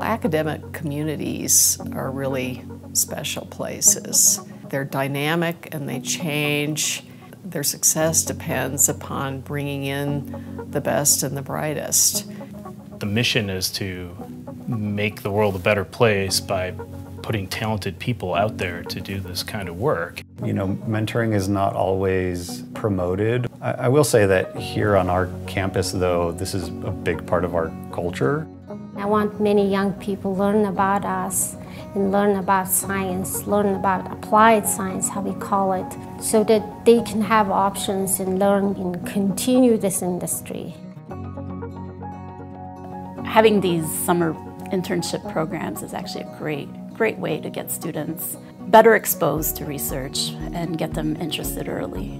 Academic communities are really special places. They're dynamic and they change. Their success depends upon bringing in the best and the brightest. The mission is to make the world a better place by putting talented people out there to do this kind of work. You know, mentoring is not always promoted. I, I will say that here on our campus, though, this is a big part of our culture. I want many young people learn about us and learn about science, learn about applied science, how we call it, so that they can have options and learn and continue this industry. Having these summer internship programs is actually a great great way to get students better exposed to research and get them interested early.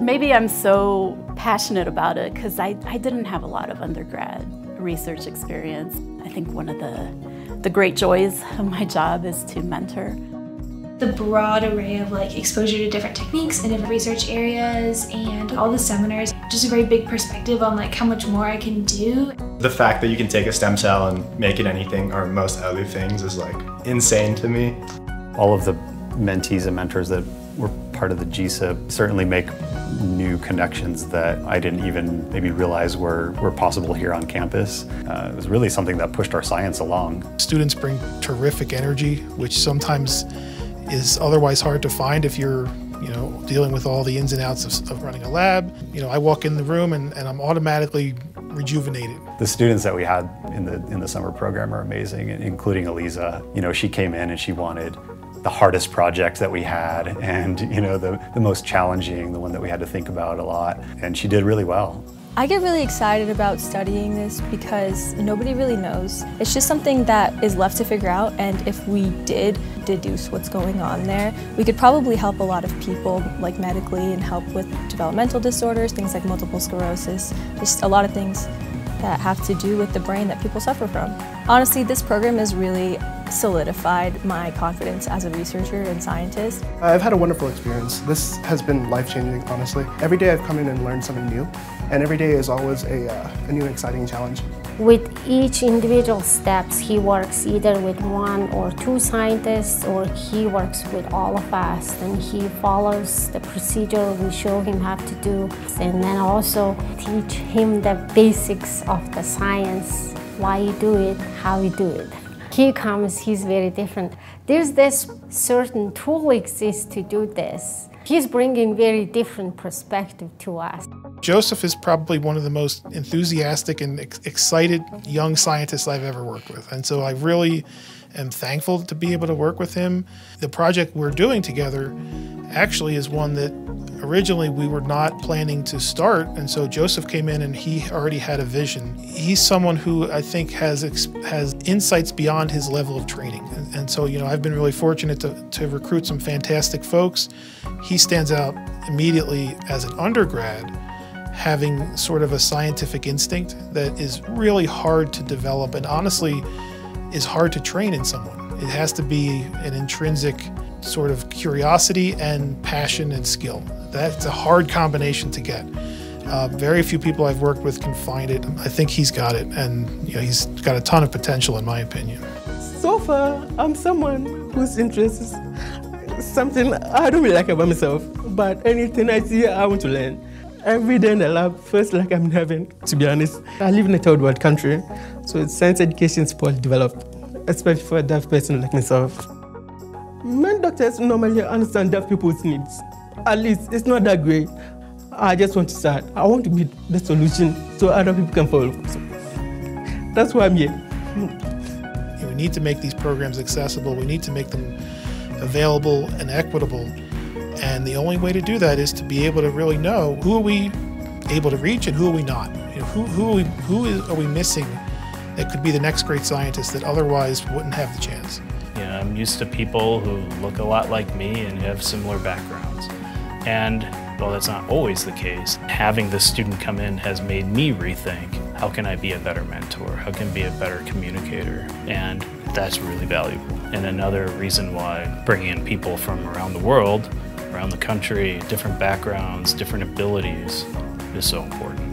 Maybe I'm so passionate about it because I, I didn't have a lot of undergrad research experience. I think one of the, the great joys of my job is to mentor. The broad array of like exposure to different techniques and different research areas and all the seminars, just a very big perspective on like how much more I can do. The fact that you can take a stem cell and make it anything or most other things is like insane to me. All of the mentees and mentors that were part of the GSA certainly make new connections that I didn't even maybe realize were, were possible here on campus. Uh, it was really something that pushed our science along. Students bring terrific energy, which sometimes is otherwise hard to find if you're you know, dealing with all the ins and outs of, of, running a lab. You know, I walk in the room and, and I'm automatically rejuvenated. The students that we had in the in the summer program are amazing, including Eliza. You know, she came in and she wanted the hardest project that we had and you know the, the most challenging, the one that we had to think about a lot. And she did really well. I get really excited about studying this because nobody really knows. It's just something that is left to figure out and if we did deduce what's going on there, we could probably help a lot of people like medically and help with developmental disorders, things like multiple sclerosis, just a lot of things that have to do with the brain that people suffer from. Honestly, this program is really solidified my confidence as a researcher and scientist. I've had a wonderful experience. This has been life-changing, honestly. Every day I've come in and learned something new, and every day is always a, uh, a new exciting challenge. With each individual steps, he works either with one or two scientists or he works with all of us and he follows the procedure we show him how to do and then also teach him the basics of the science, why you do it, how you do it. He comes, he's very different. There's this certain tool exists to do this. He's bringing very different perspective to us. Joseph is probably one of the most enthusiastic and ex excited young scientists I've ever worked with. And so I really am thankful to be able to work with him. The project we're doing together actually is one that originally we were not planning to start. And so Joseph came in and he already had a vision. He's someone who I think has has insights beyond his level of training. And, and so, you know, I've been really fortunate to, to recruit some fantastic folks. He stands out immediately as an undergrad having sort of a scientific instinct that is really hard to develop and honestly is hard to train in someone. It has to be an intrinsic sort of curiosity and passion and skill. That's a hard combination to get. Uh, very few people I've worked with can find it. I think he's got it, and you know, he's got a ton of potential, in my opinion. So far, I'm someone whose interests something I don't really like about myself, but anything I see, I want to learn. Every day in the lab, feels like I'm having, to be honest. I live in a third world country, so science education is poorly developed, especially for a deaf person like myself. Men doctors normally understand deaf people's needs. At least it's not that great. I just want to start. I want to be the solution so other people can follow. So that's why I'm here. We need to make these programs accessible. We need to make them available and equitable. And the only way to do that is to be able to really know who are we able to reach and who are we not. You know, who who are we, who is, are we missing that could be the next great scientist that otherwise wouldn't have the chance. You know, I'm used to people who look a lot like me and have similar backgrounds. And while that's not always the case. Having the student come in has made me rethink how can I be a better mentor? How can I be a better communicator? And that's really valuable. And another reason why bringing in people from around the world, around the country, different backgrounds, different abilities is so important.